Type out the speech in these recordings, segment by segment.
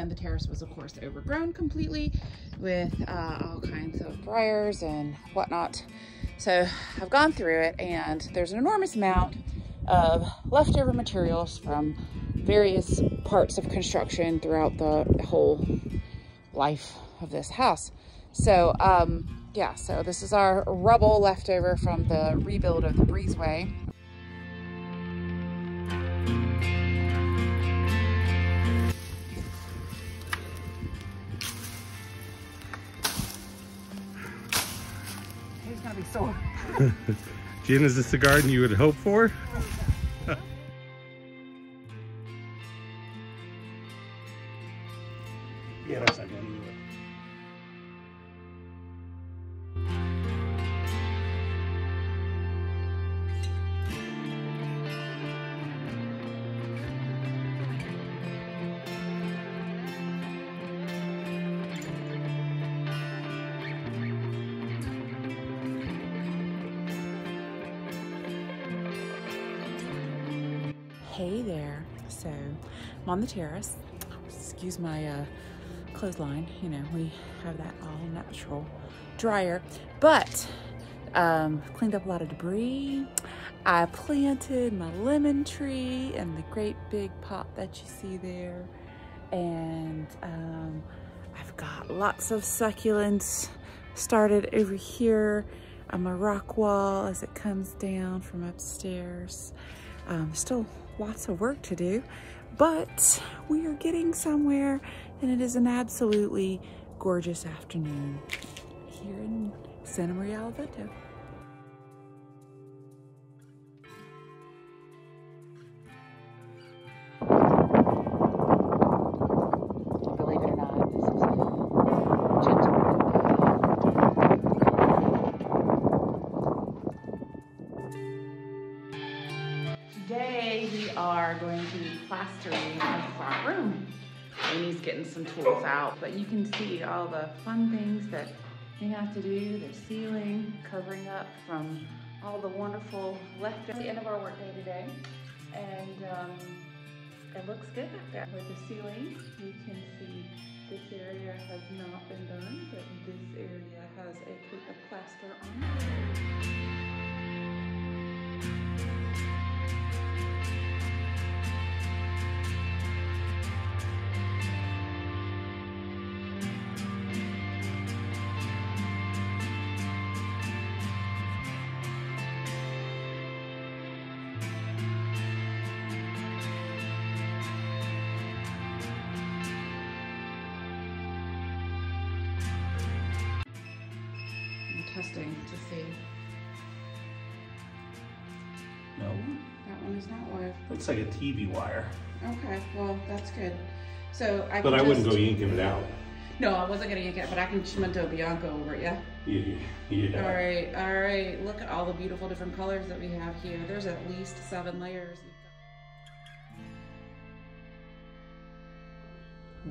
and the terrace was of course overgrown completely with uh, all kinds of briars and whatnot. So I've gone through it and there's an enormous amount of leftover materials from various parts of construction throughout the whole life of this house. So um, yeah, so this is our rubble leftover from the rebuild of the breezeway. Gonna be sore. Jen, is this the garden you would hope for? Yeah, that's not going anywhere. Hey there. So I'm on the terrace. Excuse my uh, clothesline. You know, we have that all natural dryer, but um, cleaned up a lot of debris. I planted my lemon tree in the great big pot that you see there. And um, I've got lots of succulents started over here on my rock wall as it comes down from upstairs. Um, still lots of work to do, but we are getting somewhere and it is an absolutely gorgeous afternoon here in Santa Maria. Believe be plastering our room. Amy's getting some tools out, but you can see all the fun things that we have to do. The ceiling, covering up from all the wonderful left at the end of our workday today. And um, it looks good there. With the ceiling, you can see this area has not been done, but this area has a coat of plaster on it. Testing to see. No, That one is not live. looks like a TV wire. Okay, well, that's good. So I But can I wouldn't go yanking it out. No, I wasn't gonna yank it, but I can Cemento Bianco over it, yeah? You, you, All right, all right. Look at all the beautiful different colors that we have here. There's at least seven layers.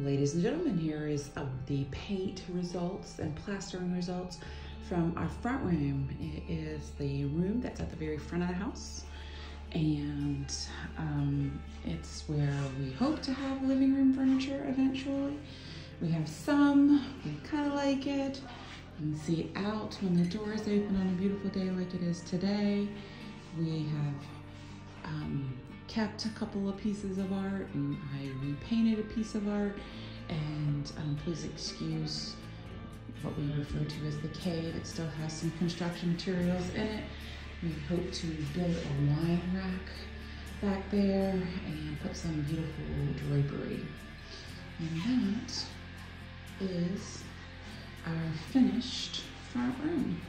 Ladies and gentlemen, here is uh, the paint results and plastering results from our front room. It is the room that's at the very front of the house. And um, it's where we hope to have living room furniture eventually. We have some, we kind of like it. You can see out when the door is open on a beautiful day like it is today. We have um, kept a couple of pieces of art and I repainted a piece of art. And um, please excuse what we refer to as the cave. It still has some construction materials in it. We hope to build a wine rack back there and put some beautiful drapery. And that is our finished front room.